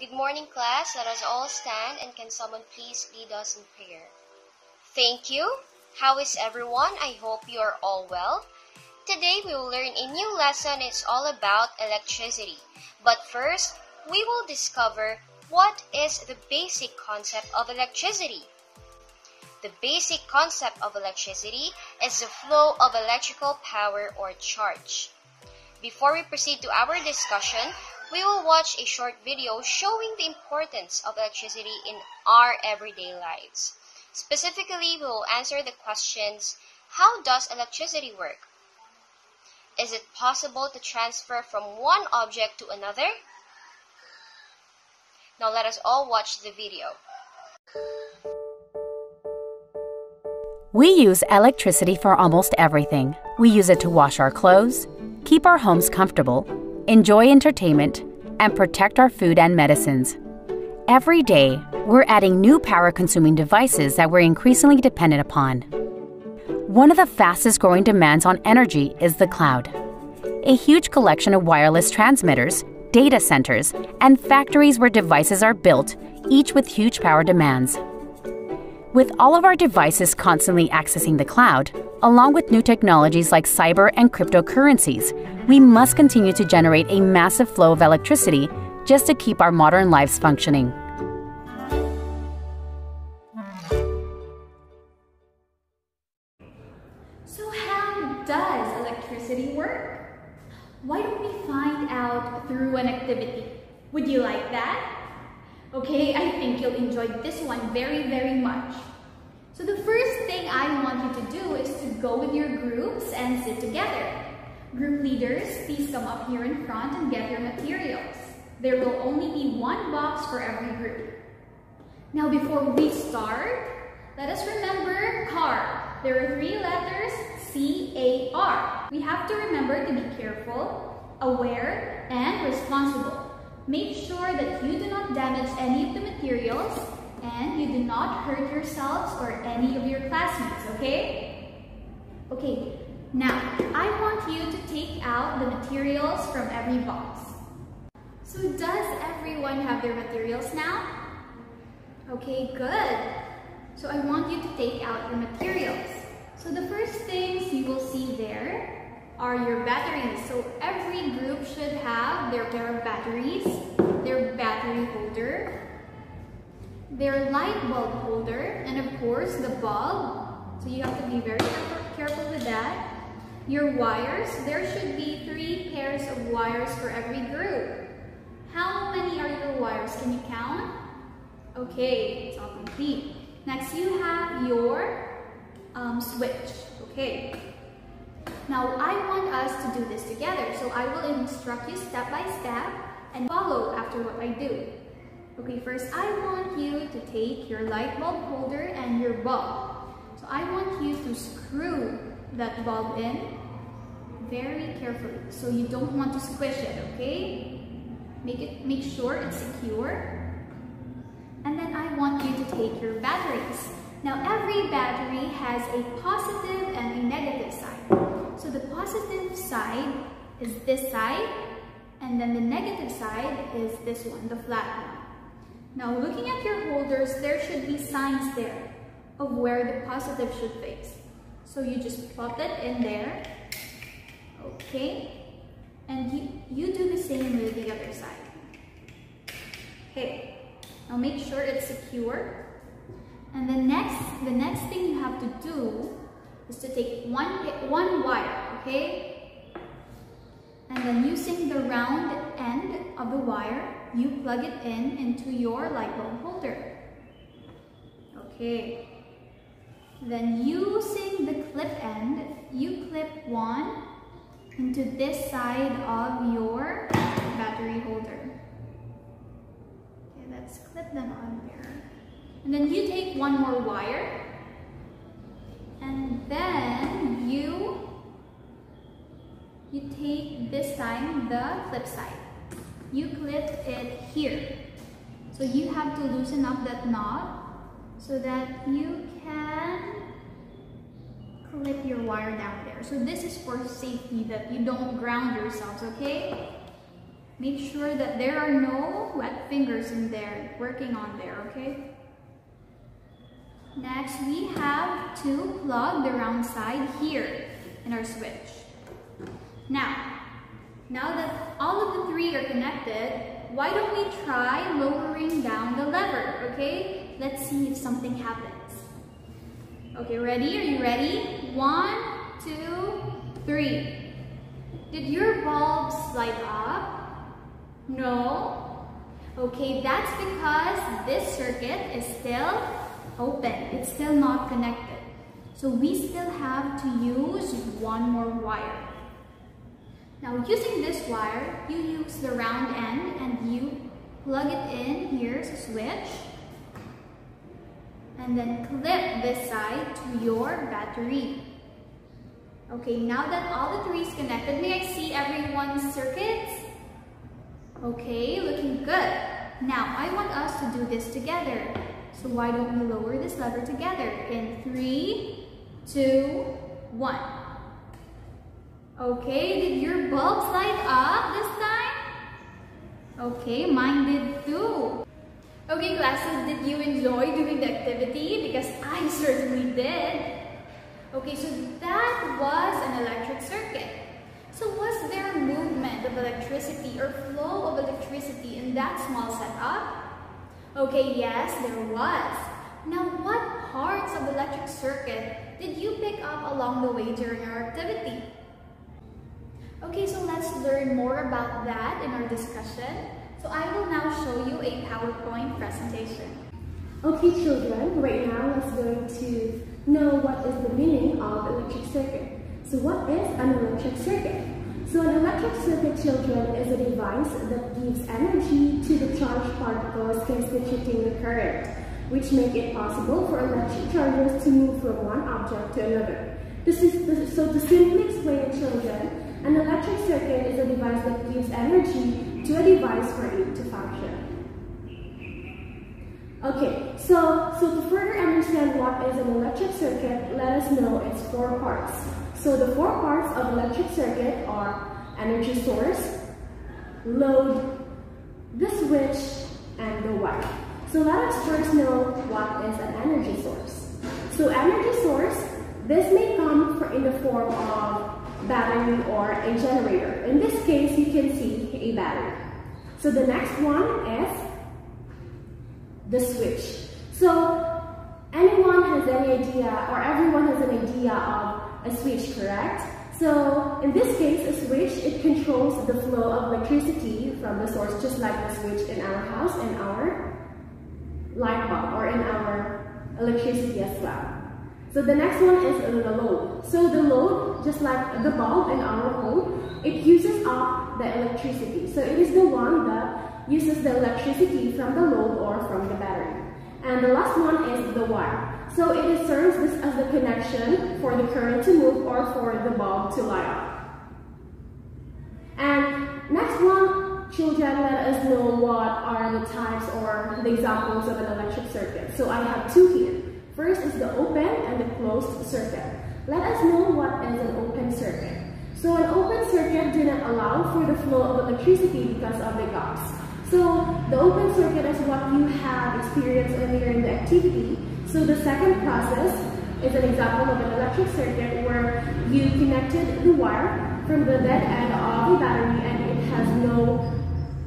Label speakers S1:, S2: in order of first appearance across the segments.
S1: Good morning, class. Let us all stand and can someone please lead us in prayer? Thank you. How is everyone? I hope you are all well. Today we will learn a new lesson. It's all about electricity. But first, we will discover what is the basic concept of electricity. The basic concept of electricity is the flow of electrical power or charge. Before we proceed to our discussion, we will watch a short video showing the importance of electricity in our everyday lives. Specifically, we will answer the questions How does electricity work? Is it possible to transfer from one object to another? Now let us all watch the video.
S2: We use electricity for almost everything. We use it to wash our clothes, keep our homes comfortable, enjoy entertainment, and protect our food and medicines. Every day, we're adding new power consuming devices that we're increasingly dependent upon. One of the fastest growing demands on energy is the cloud. A huge collection of wireless transmitters, data centers, and factories where devices are built, each with huge power demands. With all of our devices constantly accessing the cloud, along with new technologies like cyber and cryptocurrencies, we must continue to generate a massive flow of electricity just to keep our modern lives functioning.
S3: So how does electricity work? Why don't we find out through an activity? Would you like that? Okay, I think you'll enjoy this one very, very much. So the first thing I want you to do is to go with your groups and sit together. Group leaders, please come up here in front and get your materials. There will only be one box for every group. Now before we start, let us remember CAR. There are three letters, C-A-R. We have to remember to be careful, aware, and responsible. Make sure that you do not damage any of the materials and you do not hurt yourselves or any of your classmates, okay? Okay, now I want you to take out the materials from every box. So does everyone have their materials now? Okay, good. So I want you to take out your materials. So the first things you will see there are your batteries. So every group should have their pair of batteries, their light bulb holder, and of course the bulb. So you have to be very careful with that. Your wires, there should be three pairs of wires for every group. How many are your wires? Can you count? Okay, it's all complete. Next you have your um, switch. Okay. Now I want us to do this together. So I will instruct you step by step and follow after what I do. Okay, first I want you to take your light bulb holder and your bulb. So I want you to screw that bulb in very carefully. So you don't want to squish it, okay? Make it make sure it's secure. And then I want you to take your batteries. Now every battery has a positive and a negative side. So the positive side is this side, and then the negative side is this one, the flat one. Now looking at your holders, there should be signs there of where the positive should face. So you just plop it in there. Okay. And you, you do the same with the other side. Okay. Now make sure it's secure. And the next, the next thing you have to do is to take one, one wire, okay? And then using the round end of the wire, you plug it in into your light bulb holder. Okay. Then using the clip end, you clip one into this side of your battery holder. Okay, let's clip them on there. And then you take one more wire and then you you take this time the flip side you clip it here. So you have to loosen up that knot so that you can clip your wire down there. So this is for safety that you don't ground yourselves, okay? Make sure that there are no wet fingers in there, working on there, okay? Next, we have to plug the round side here in our switch. Now, now that all of the three are connected, why don't we try lowering down the lever, okay? Let's see if something happens. Okay, ready? Are you ready? One, two, three. Did your bulb slide up? No? Okay, that's because this circuit is still open. It's still not connected. So we still have to use one more wire. Now using this wire, you use the round end and you plug it in, here, a switch. And then clip this side to your battery. Okay, now that all the three is connected, may I see everyone's circuits? Okay, looking good. Now, I want us to do this together. So why don't we lower this lever together in three, two, one. Okay, did your bulb light up this time? Okay, mine did too. Okay, classes, did you enjoy doing the activity? Because I certainly did. Okay, so that was an electric circuit. So was there movement of electricity or flow of electricity in that small setup? Okay, yes, there was. Now, what parts of electric circuit did you pick up along the way during our activity? Okay, so let's learn more about that in our discussion. So I will now show you a PowerPoint presentation.
S4: Okay children, right now let's going to know what is the meaning of electric circuit. So what is an electric circuit? So an electric circuit, children, is a device that gives energy to the charged particles constituting the current, which make it possible for electric charges to move from one object to another. This is, so to simply explain children, an electric circuit is a device that gives energy to a device for it to function. Okay, so, so to further understand what is an electric circuit, let us know its four parts. So the four parts of electric circuit are energy source, load, the switch, and the wire. So let us first know what is an energy source. So energy source, this may come in the form of battery or a generator. In this case, you can see a battery. So the next one is the switch. So anyone has any idea, or everyone has an idea of a switch, correct? So in this case, a switch, it controls the flow of electricity from the source, just like the switch in our house and our light bulb, or in our electricity as well. So the next one is the load. So the load, just like the bulb in our home, it uses up the electricity. So it is the one that uses the electricity from the load or from the battery. And the last one is the wire. So it serves this as the connection for the current to move or for the bulb to light up. And next one, children, let us know what are the types or the examples of an electric circuit. So I have two here. First is the open and the closed circuit. Let us know what is an open circuit. So an open circuit not allow for the flow of electricity because of the gaps. So the open circuit is what you have experienced earlier in the activity so the second process is an example of an electric circuit where you connected the wire from the dead end of the battery and it has no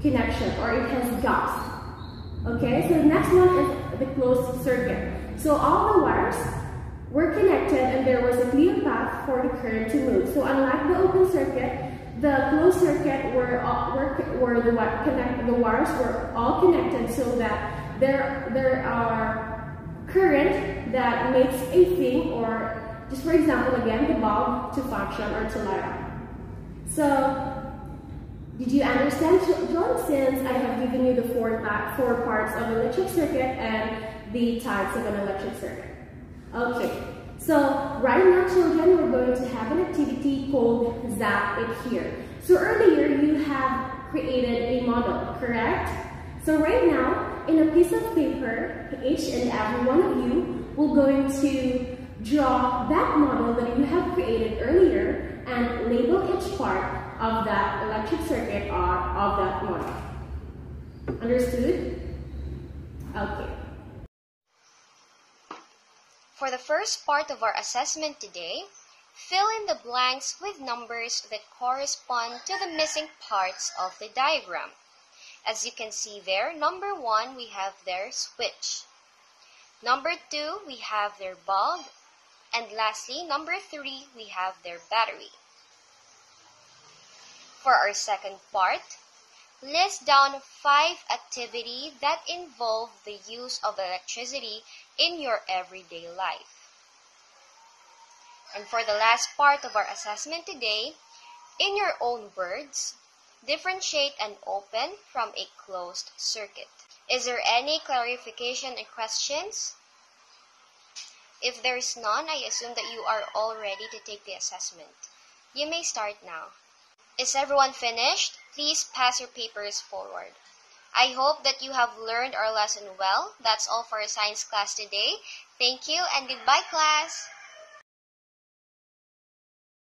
S4: connection or it has gaps. Okay, so the next one is the closed circuit. So all the wires were connected and there was a clear path for the current to move. So unlike the open circuit, the closed circuit were, all, were, were the, connect, the wires were all connected so that there, there are current that makes a thing or just for example again the bulb to function or to light up. So did you understand John since I have given you the four, four parts of an electric circuit and the types of an electric circuit? Okay, so right now children we're going to have an activity called Zap It Here. So earlier you have created a model, correct? So right now in a piece of paper, each and every one of you will going to draw that model that you have created earlier and label each part of that electric circuit or of that motor. Understood? Okay.
S1: For the first part of our assessment today, fill in the blanks with numbers that correspond to the missing parts of the diagram. As you can see there, number 1 we have their switch. Number 2 we have their bulb. And lastly, number 3 we have their battery. For our second part, list down five activities that involve the use of electricity in your everyday life. And for the last part of our assessment today, in your own words, differentiate an open from a closed circuit. Is there any clarification and questions? If there is none, I assume that you are all ready to take the assessment. You may start now. Is everyone finished? Please pass your papers forward. I hope that you have learned our lesson well. That's all for our science class today. Thank you and goodbye class.